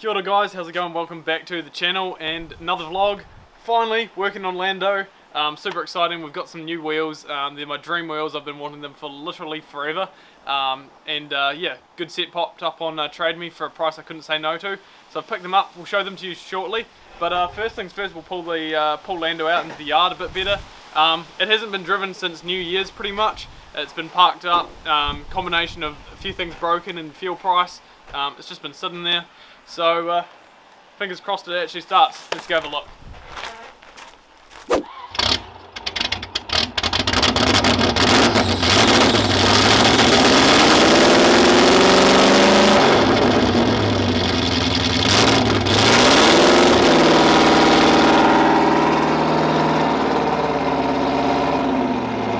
Kia ora guys, how's it going? Welcome back to the channel and another vlog. Finally, working on Lando. Um, super exciting, we've got some new wheels. Um, they're my dream wheels, I've been wanting them for literally forever. Um, and uh, yeah, good set popped up on uh, Trade Me for a price I couldn't say no to. So I've picked them up, we'll show them to you shortly. But uh, first things first, we'll pull the uh, pull Lando out into the yard a bit better. Um, it hasn't been driven since New Year's pretty much. It's been parked up, um, combination of a few things broken and fuel price. Um, it's just been sitting there. So uh, fingers crossed it actually starts. Let's go have a look.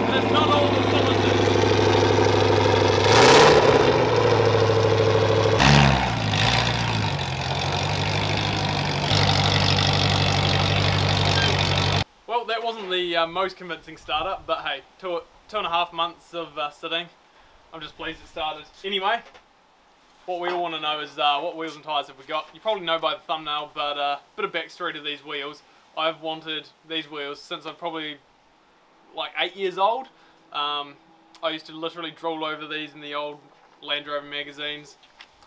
And it's not all the cylinders. Well, that wasn't the uh, most convincing startup, but hey, two, two and a half months of uh, sitting. I'm just pleased it started. Anyway, what we all want to know is uh, what wheels and tyres have we got. You probably know by the thumbnail, but a uh, bit of backstory to these wheels. I've wanted these wheels since I'm probably like eight years old. Um, I used to literally drool over these in the old Land Rover magazines.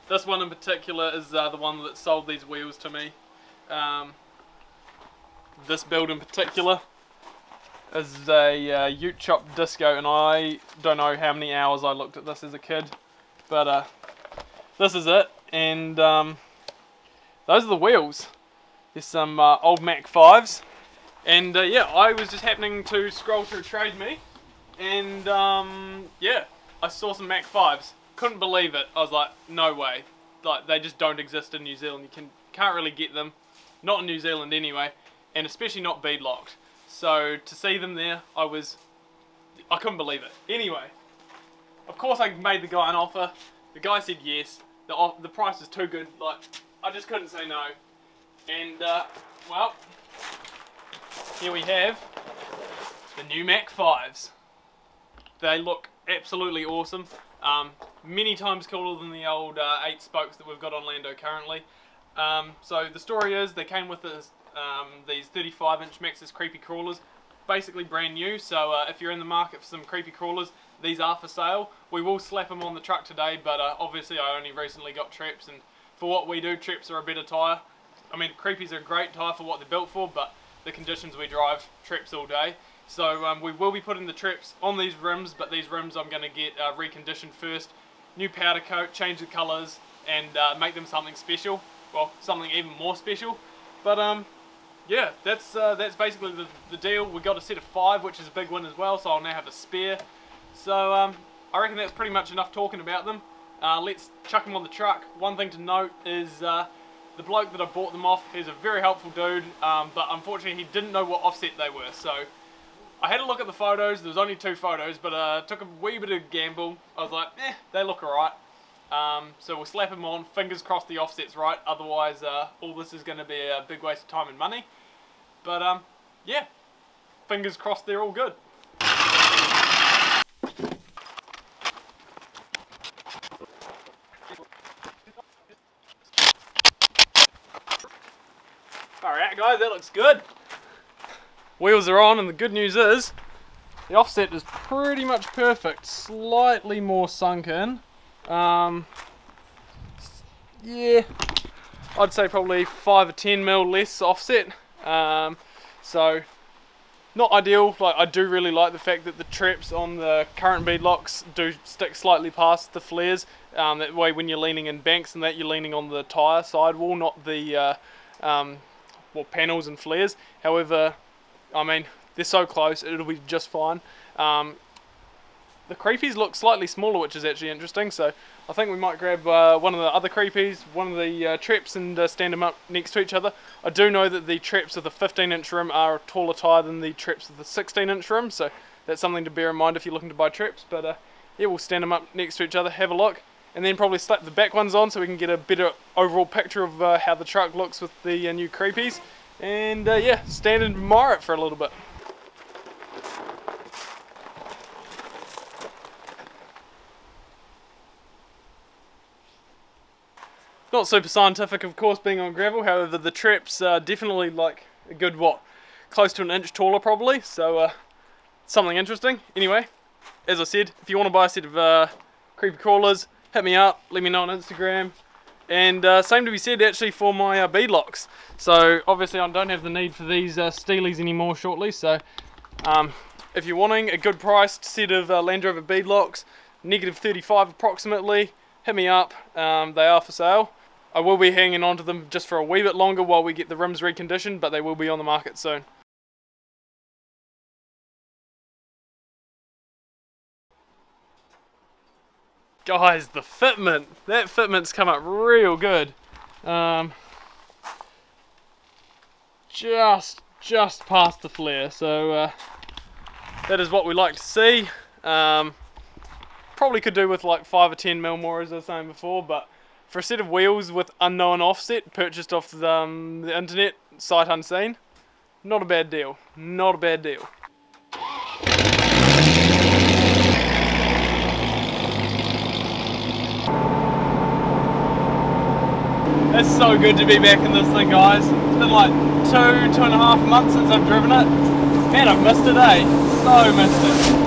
This one in particular is uh, the one that sold these wheels to me. Um, this build in particular is a uh, Ute Chop Disco, and I don't know how many hours I looked at this as a kid, but uh, this is it, and um, those are the wheels. There's some uh, old Mach 5s, and uh, yeah, I was just happening to scroll through Trade Me, and um, yeah, I saw some Mach 5s. Couldn't believe it. I was like, no way. Like they just don't exist in New Zealand. You can can't really get them, not in New Zealand anyway, and especially not bead locked. So to see them there, I was, I couldn't believe it. Anyway, of course I made the guy an offer. The guy said yes. The off- the price is too good. Like I just couldn't say no. And uh, well, here we have the new Mach 5s. They look absolutely awesome. Um, many times cooler than the old uh, 8 spokes that we've got on Lando currently. Um, so the story is they came with this, um, these 35 inch Maxxis creepy crawlers, basically brand new. So uh, if you're in the market for some creepy crawlers, these are for sale. We will slap them on the truck today, but uh, obviously I only recently got Treps, and for what we do, Treps are a better tyre. I mean, creepies are a great tyre for what they're built for, but the conditions we drive, Treps all day. So um, we will be putting the Treps on these rims, but these rims I'm going to get uh, reconditioned first. New powder coat, change the colours, and uh, make them something special. Well, something even more special. But um, yeah, that's uh, that's basically the, the deal. We got a set of five, which is a big one as well. So I'll now have a spare. So um, I reckon that's pretty much enough talking about them. Uh, let's chuck them on the truck. One thing to note is uh, the bloke that I bought them off. He's a very helpful dude, um, but unfortunately he didn't know what offset they were. So I had a look at the photos. There was only two photos, but uh, took a wee bit of gamble. I was like, eh, they look alright. Um, so we'll slap them on. Fingers crossed the offset's right. Otherwise, uh, all this is going to be a big waste of time and money. But um, yeah, fingers crossed they're all good. Alright guys, that looks good. Wheels are on and the good news is the offset is pretty much perfect. Slightly more sunk in. Um, yeah, I'd say probably 5 or 10 mil less offset. Um, so not ideal. Like I do really like the fact that the Treps on the current bead locks do stick slightly past the flares. Um, that way, when you're leaning in banks and that, you're leaning on the tyre sidewall, not the uh, um, well panels and flares. However, I mean they're so close, it'll be just fine. Um, the creepies look slightly smaller, which is actually interesting. So I think we might grab uh, one of the other creepies, one of the uh, Treps, and uh, stand them up next to each other. I do know that the Treps of the 15-inch rim are taller tyre than the Treps of the 16-inch rim, so that's something to bear in mind if you're looking to buy Treps. But uh, yeah, we'll stand them up next to each other, have a look, and then probably slap the back ones on so we can get a better overall picture of uh, how the truck looks with the uh, new creepies. And yeah, stand and admire it for a little bit. Not super scientific, of course, being on gravel. However, the Trep's uh, definitely like a good what, close to an inch taller probably. So uh, something interesting. Anyway, as I said, if you want to buy a set of uh, creepy crawlers, hit me up. Let me know on Instagram. And uh, same to be said actually for my uh, beadlocks. So obviously I don't have the need for these uh, Steelies anymore shortly. So um, if you're wanting a good priced set of uh, Land Rover beadlocks, negative 35 approximately, hit me up. Um, they are for sale. I will be hanging on to them just for a wee bit longer while we get the rims reconditioned, but they will be on the market soon. Guys, the fitment. That fitment's come up real good. Um, just, just past the flare. So uh, that is what we like to see. Um, probably could do with like 5 or 10 mil more as I was saying before, but for a set of wheels with unknown offset purchased off the, um, the internet, sight unseen, not a bad deal. Not a bad deal. It's so good to be back in this thing guys. It's been like two, two and a half months since I've driven it. Man, I've missed it eh? So missed it.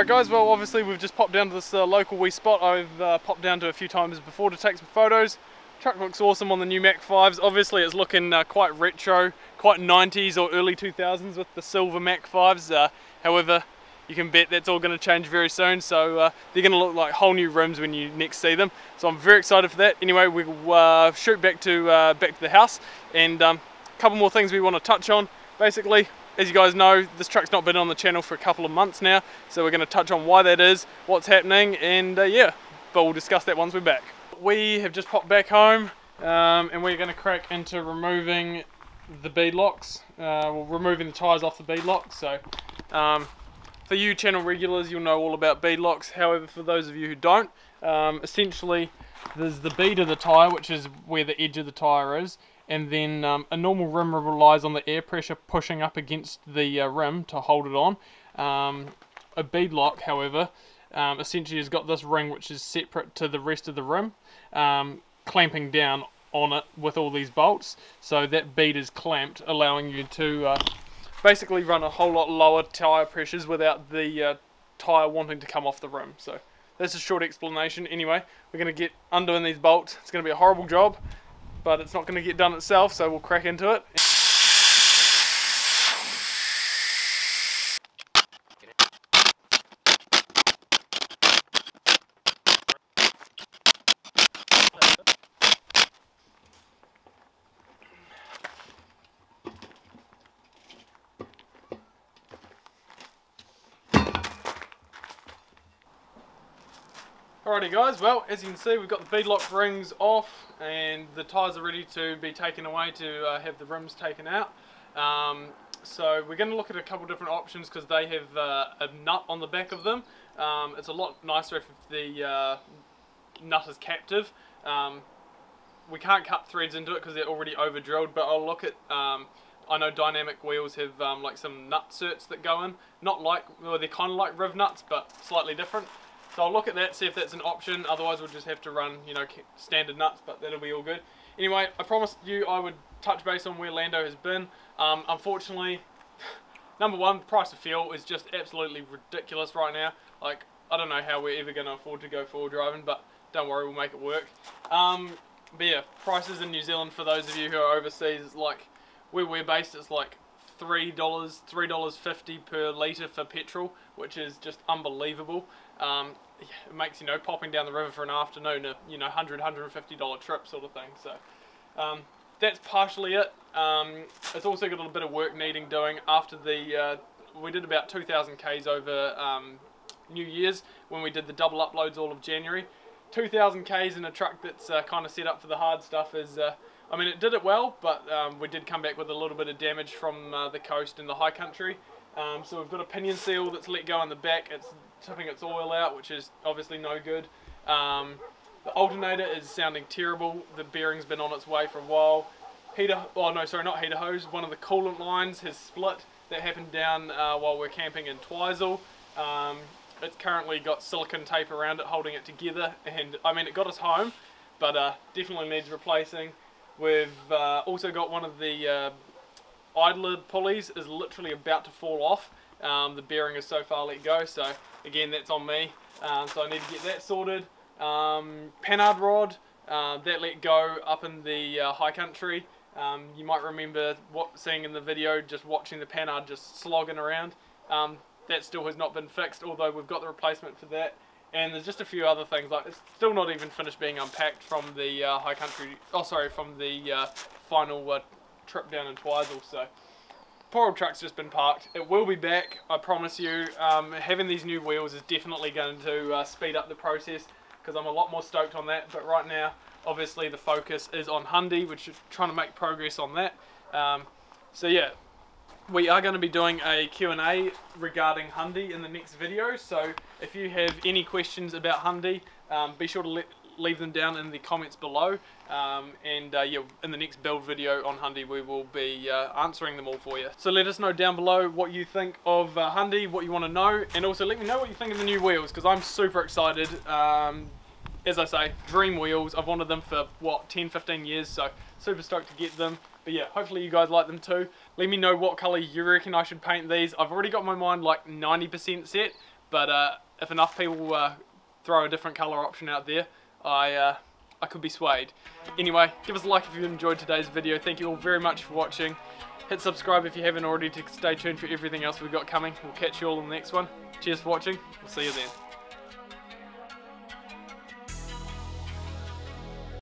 Alright guys, well obviously we've just popped down to this uh, local wee spot I've uh, popped down to a few times before to take some photos. Truck looks awesome on the new Mach 5s. Obviously it's looking uh, quite retro, quite 90s or early 2000s with the silver Mach 5s. Uh, however, you can bet that's all going to change very soon so uh, they're going to look like whole new rims when you next see them. So I'm very excited for that. Anyway, we'll uh, shoot back to, back to the house and a um, couple more things we want to touch on. Basically, as you guys know, this truck's not been on the channel for a couple of months now, so we're going to touch on why that is, what's happening, and uh, yeah, but we'll discuss that once we're back. We have just popped back home, um, and we're going to crack into removing the bead locks, uh, well, removing the tyres off the bead locks. So, um, for you channel regulars, you'll know all about bead locks. However, for those of you who don't, um, essentially, there's the bead of the tyre, which is where the edge of the tyre is, and then um, a normal rim relies on the air pressure pushing up against the uh, rim to hold it on. Um, a bead lock, however, um, essentially has got this ring which is separate to the rest of the rim, um, clamping down on it with all these bolts. So that bead is clamped, allowing you to uh, basically run a whole lot lower tyre pressures without the uh, tyre wanting to come off the rim. So that's a short explanation. Anyway, we're going to get undoing these bolts. It's going to be a horrible job but it's not going to get done itself, so we'll crack into it. Alrighty guys, well as you can see we've got the beadlock rings off and the tyres are ready to be taken away to uh, have the rims taken out. Um, so we're going to look at a couple different options because they have uh, a nut on the back of them. Um, it's a lot nicer if the uh, nut is captive. Um, we can't cut threads into it because they're already over drilled but I'll look at um, I know dynamic wheels have um, like some nutserts that go in not like well they're kind of like riv nuts but slightly different so I'll look at that, see if that's an option. Otherwise, we'll just have to run, you know, standard nuts, but that'll be all good. Anyway, I promised you I would touch base on where Lando has been. Um, unfortunately, number one, the price of fuel is just absolutely ridiculous right now. Like, I don't know how we're ever going to afford to go full driving, but don't worry, we'll make it work. Um, but yeah, prices in New Zealand for those of you who are overseas, like where we're based, it's like $3, $3.50 per litre for petrol, which is just unbelievable. Um, it makes, you know, popping down the river for an afternoon a, you know, $100, $150 trip sort of thing. So um, that's partially it. Um, it's also got a little bit of work needing doing after the, uh, we did about 2,000 Ks over um, New Year's when we did the double uploads all of January. 2,000 Ks in a truck that's uh, kind of set up for the hard stuff is uh, I mean, it did it well, but um, we did come back with a little bit of damage from uh, the coast and the high country. Um, so we've got a pinion seal that's let go in the back. It's tipping its oil out, which is obviously no good. Um, the alternator is sounding terrible. The bearing's been on its way for a while. Heater, oh no, sorry, not heater hose. One of the coolant lines has split. That happened down uh, while we're camping in Twizel. Um, it's currently got silicon tape around it holding it together and I mean it got us home but uh, definitely needs replacing. We've uh, also got one of the uh, idler pulleys is literally about to fall off. Um, the bearing is so far let go so again that's on me um, so I need to get that sorted. Um, Panhard rod uh, that let go up in the uh, high country. Um, you might remember what seeing in the video just watching the Panhard just slogging around. Um, that still has not been fixed although we've got the replacement for that and there's just a few other things like it's still not even finished being unpacked from the uh, high country oh sorry from the uh, final uh, trip down in Twizel so. Poor old truck's just been parked. It will be back I promise you. Um, having these new wheels is definitely going to uh, speed up the process because I'm a lot more stoked on that. But right now obviously the focus is on Hyundai which is trying to make progress on that. Um, so yeah we are going to be doing a Q&A regarding Hyundai in the next video so if you have any questions about Hyundai um, be sure to let, leave them down in the comments below. Um, and uh, yeah in the next build video on Hyundai we will be uh, answering them all for you. So let us know down below what you think of uh, Hyundai what you want to know and also let me know what you think of the new wheels because I'm super excited. Um, as I say dream wheels. I've wanted them for what 10 15 years so super stoked to get them but yeah, hopefully you guys like them too. Let me know what colour you reckon I should paint these. I've already got my mind like 90% set, but uh, if enough people uh, throw a different colour option out there, I, uh, I could be swayed. Anyway, give us a like if you enjoyed today's video. Thank you all very much for watching. Hit subscribe if you haven't already to stay tuned for everything else we've got coming. We'll catch you all in the next one. Cheers for watching. We'll see you then.